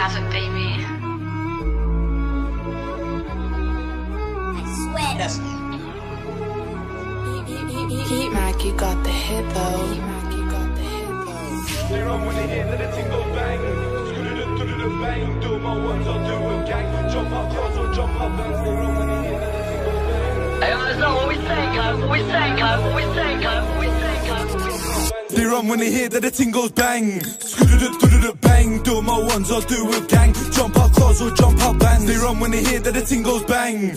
have it, baby. Sweat. Heat Mackie got the hit though. Heat Mackie got the hit though. They run when they hear that the ting bang. Scooter do the bang. Do my ones, I'll do a gang. Jump up cars or jump up bands. They run when they hear that the ting bang. Hey, that's not They run when they hear that the ting goes bang. Bang. Do my ones, I'll do a gang. Jump up cars or jump up bands. They run when they hear that the ting goes bang.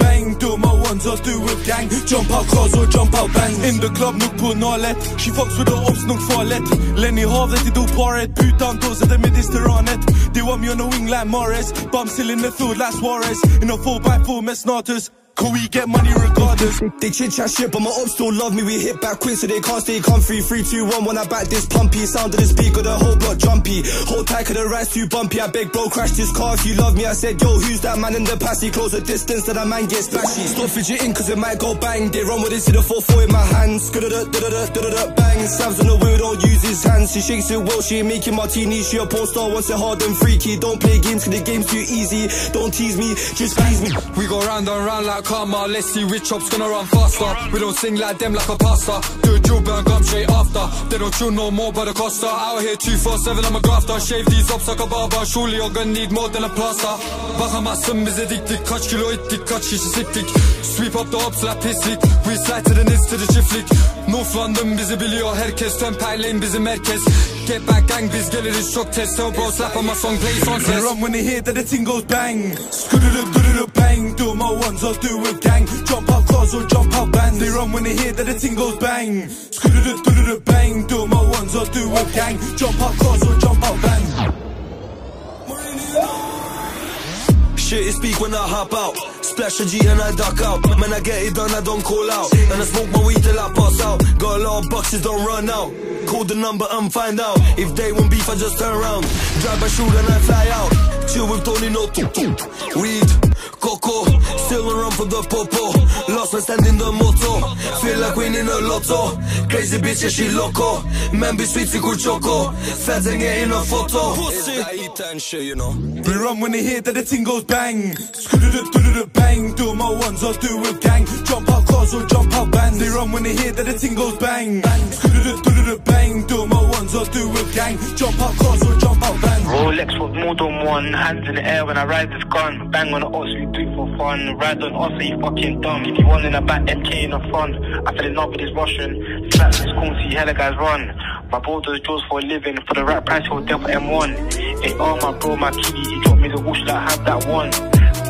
Bang. Do my ones, I'll do a gang. Jump up cars or jump up bands. In the club, nog på nalet. She fucks with the ops, nog farligt. Lenny havet i doparet. Putan dåser det run it. They want me on the wing like Morris. Bum still in the field like Suarez. In a 4x4 med Snatus. Can we get money regardless? They chit chat shit, but my ops still love me. We hit back quick, so they can't stay comfy. Three, two, one. When I back this pumpy, sound of the speaker, the whole block jumpy. Hold tight, cause the ride's too bumpy. I beg, bro, crash this car if you love me. I said, yo, who's that man in the passy? Close the distance, that a man gets splashy. Stop fidgeting, cause it might go bang. They run with it, see the 4-4 in my hands. Bang. Sam's on the wheel, don't use hands. She shakes it well, she ain't making martinis. She a porn star, wants it hard and freaky. Don't play games, cause the game's too easy. Don't tease me, just please me. We go round and round like karma. Let's see which chop's gonna run faster. We don't sing like them like a pasta. Do a drill, burn gum straight after. They don't chill no more by the Costa. Out here 247, I'm a grafter. Shave these ups like a barber. Surely you're gonna need more than a plaster. Bakamazsın bize diktik. Kaç kilo ettik, kaç kişi siktik. Sweep up the ops like pislik. We slide to the nits to the çiftlik. North London bizi biliyor herkes. Tömperleyin bizim Get back gang biz geliriz çok test. Tell bro slap on my song play on They test. run when they hear that the ting goes bang. Scooter bang. Do my ones, I'll do a gang. Jump up cars or jump up bands. They run when they hear that the ting goes bang. Scooter bang. Shit speak when I hop out. Splash a G and I duck out. Man, I get it done, I don't call out. And I smoke my weed till I pass out. Got a lot of boxes, don't run out. Call the number and find out. If they want beef, I just turn around. Drive a shoot and I fly out. Chill with Tony, no tuk tuk. Weed, coco, still run for the popo. Lost my stand in the moto. Feel like winning a lotto. Crazy bitch, yeah, she loco. Man, be sweet, sigur choco. Feds ain't getting a photo. Pussy. I and shit, you know. They run when they hear that the ting goes bang. Scooter bang. Do my ones, I'll do a gang. Jump up cars or jump up bands. They run when they hear that the ting goes bang. Scooter bang. Do my ones, I'll do a gang. Jump up cars Rolex with more than one, hands in the air when I ride this gun. Bang on the ox, we do it for fun. Ride on so you fucking dumb. If you want in the back, MK in the front. I fell in love with this Russian. Slaps this cool, see hella guys run. My bro does jaws for a living. For the right price, he'll deal for M1. Hey, oh my bro, my kitty, he dropped me the whoosh that I have that one.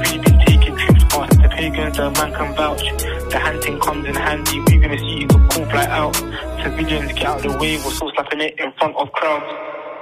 Really been taking trips past the pagans, the man can vouch. The hunting comes in handy, we gonna see the cool fly out. Civilians get out of the way, we're still slapping it in front of crowds.